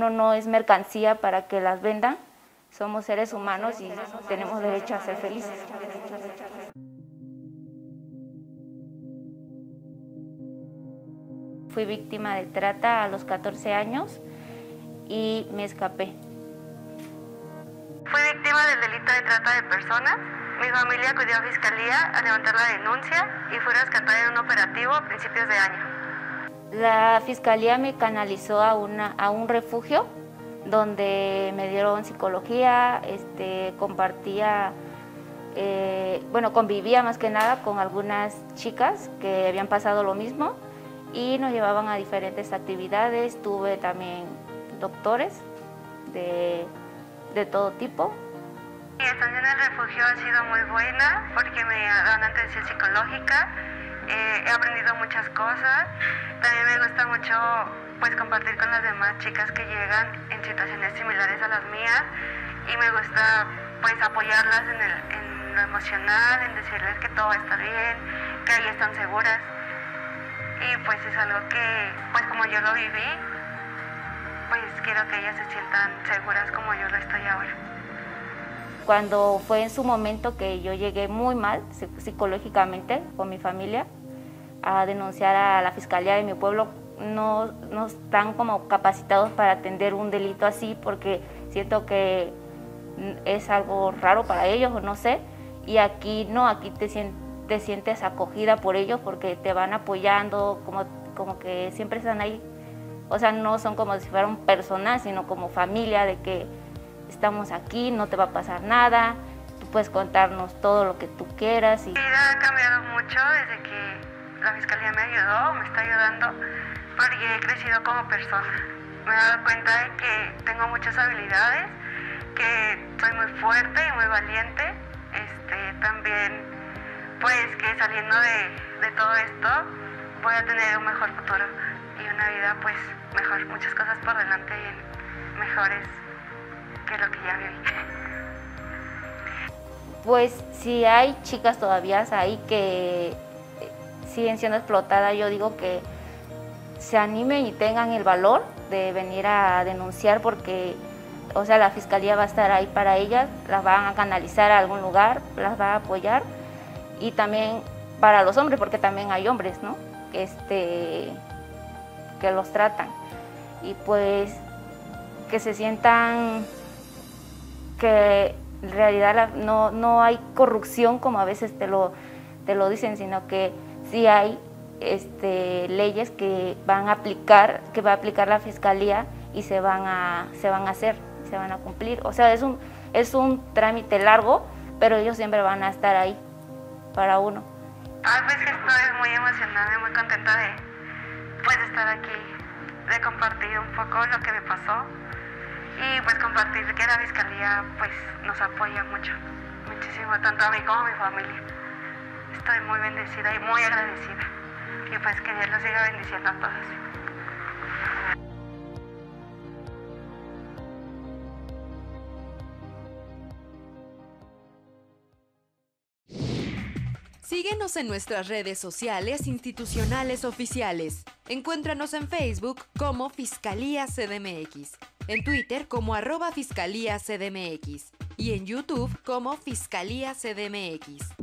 uno no es mercancía para que las vendan, somos seres humanos y tenemos derecho a ser felices. Fui víctima de trata a los 14 años y me escapé. Fui víctima del delito de trata de personas. Mi familia acudió a fiscalía a levantar la denuncia y fui rescatada en un operativo a principios de año. La fiscalía me canalizó a, una, a un refugio donde me dieron psicología, este, compartía, eh, bueno, convivía más que nada con algunas chicas que habían pasado lo mismo y nos llevaban a diferentes actividades. Tuve también doctores de, de todo tipo. Mi estancia en el refugio ha sido muy buena porque me dan atención psicológica, eh, he aprendido muchas cosas, también me gusta mucho pues compartir con las demás chicas que llegan en situaciones similares a las mías. Y me gusta pues apoyarlas en, el, en lo emocional, en decirles que todo está bien, que ahí están seguras. Y pues es algo que pues como yo lo viví pues quiero que ellas se sientan seguras como yo lo estoy ahora. Cuando fue en su momento que yo llegué muy mal psicológicamente con mi familia a denunciar a la fiscalía de mi pueblo, no, no están como capacitados para atender un delito así porque siento que es algo raro para ellos o no sé. Y aquí no, aquí te, te sientes acogida por ellos porque te van apoyando, como, como que siempre están ahí o sea, no son como si fueran personas, sino como familia de que estamos aquí, no te va a pasar nada, tú puedes contarnos todo lo que tú quieras. Y... Vida ha cambiado mucho desde que la fiscalía me ayudó, me está ayudando, porque he crecido como persona. Me he dado cuenta de que tengo muchas habilidades, que soy muy fuerte y muy valiente. Este, también, pues que saliendo de, de todo esto, voy a tener un mejor futuro y una vida pues mejor, muchas cosas por delante y mejores que lo que ya viví. Pues si hay chicas todavía ahí que siguen siendo explotadas, yo digo que se animen y tengan el valor de venir a denunciar porque, o sea, la fiscalía va a estar ahí para ellas, las van a canalizar a algún lugar, las va a apoyar y también para los hombres, porque también hay hombres, ¿no? Este, que los tratan y pues que se sientan que en realidad no, no hay corrupción como a veces te lo, te lo dicen, sino que sí hay este, leyes que van a aplicar, que va a aplicar la fiscalía y se van a, se van a hacer, se van a cumplir. O sea, es un, es un trámite largo, pero ellos siempre van a estar ahí para uno. A veces estoy muy emocionada y muy contenta de, pues estar aquí, de compartir un poco lo que me pasó y pues compartir que la fiscalía pues nos apoya mucho, muchísimo, tanto a mí como a mi familia. Estoy muy bendecida y muy agradecida y pues que Dios los siga bendiciendo a todos. Síguenos en nuestras redes sociales institucionales oficiales. Encuéntranos en Facebook como Fiscalía CDMX, en Twitter como arroba Fiscalía CDMX y en YouTube como Fiscalía CDMX.